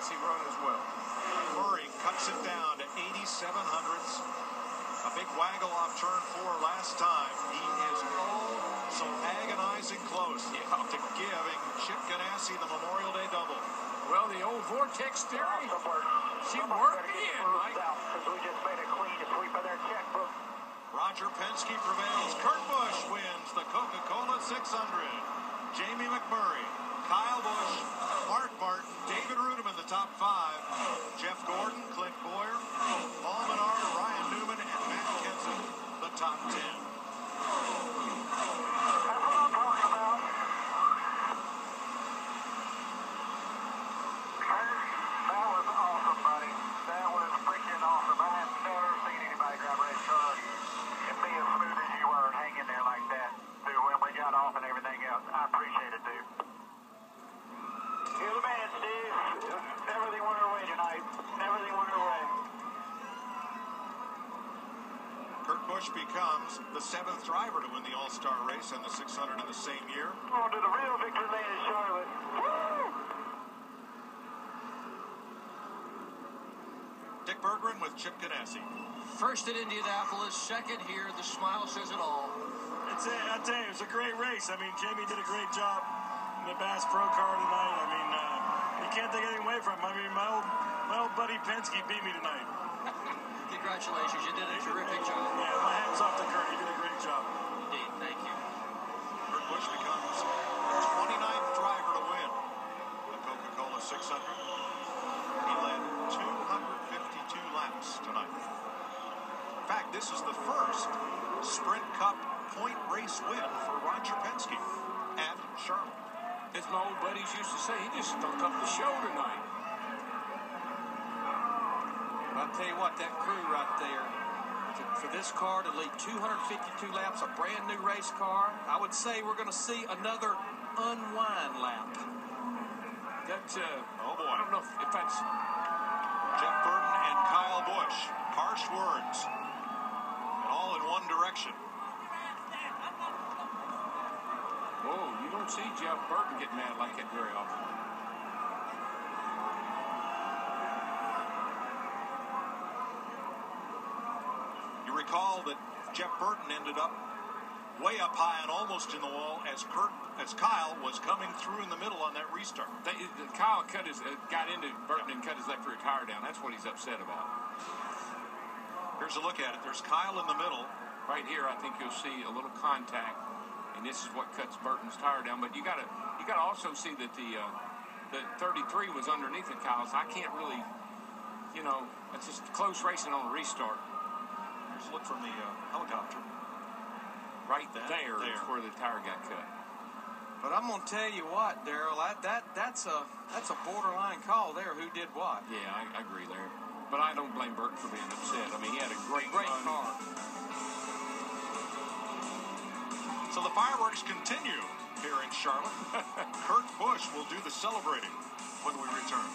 classy run as well. Murray cuts it down to 87 hundredths. A big waggle off turn four last time. He is oh so agonizing close Yeah. to giving Chip Ganassi the Memorial Day double. Well, the old vortex theory, she worked in, Mike. Because we just made a clean sweep of their checkbook. Roger Penske prevails. Kurt Busch wins the Coca-Cola 600. Jamie McMurray, Kyle Busch, Mark Martin, David Reutimann, the top five. Jeff Gordon, Clint Bowyer, Paul Menard, Ryan Newman, and Matt Kenseth, the top ten. That's what I'm talking about. That was awesome, buddy. That was freaking awesome. I have never seen anybody grab a red car and be as smooth as you were hanging there like that. Dude, when we got off and everything else. I appreciate it, dude. You're the man, Steve. Everything went our way tonight. Everything went our way. Kurt Busch becomes the seventh driver to win the All-Star race and the 600 in the same year. On to the real victory lane in Charlotte. Woo! Dick Berggren with Chip Ganassi. First at Indianapolis, second here. The smile says it all. It's a, I tell you, it was a great race. I mean, Jamie did a great job in the Bass Pro Car tonight. I mean, uh, you can't take anything away from him. I mean, my old, my old buddy Penske beat me tonight. Congratulations, you did a terrific job. Yeah, my hands off to Kurt. He did a great job. Indeed, thank you. Kurt Busch becomes the 29th driver to win the Coca-Cola 600. He led 252 laps tonight. In fact, this is the first Sprint Cup point race win for Roger Penske at Charlotte. As my old buddies used to say, he just stunk up the show tonight. I'll tell you what, that crew right there, to- for this car to lead 252 laps, a brand new race car, I would say we're going to see another unwind lap. That, uh, Oh, boy. I don't know if, if that's, Jeff Burton and Kyle Busch. Harsh words. And all in one direction. whoa, you don't see Jeff Burton get mad like that very often. You recall that Jeff Burton ended up way up high and almost in the wall as Kurt, as Kyle was coming through in the middle on that restart. They, Kyle cut his, uh, got into Burton and cut his left rear tire down. That's what he's upset about. Here's a look at it. There's Kyle in the middle. Right here, I think you'll see a little contact, and this is what cuts Burton's tire down. But you got to you got to also see that the uh, the 33 was underneath it, Kyle's. I can't really, you know, it's just close racing on a restart. A look from the uh, helicopter. Right there is there. where the tire got cut. But I'm going to tell you what, Darrell, that, that that's a that's a borderline call there. Who did what? Yeah, I, I agree there. But I don't blame Burton for being upset. I mean, he had a great Great run. car. So the fireworks continue here in Charlotte. Kurt Busch will do the celebrating when we return.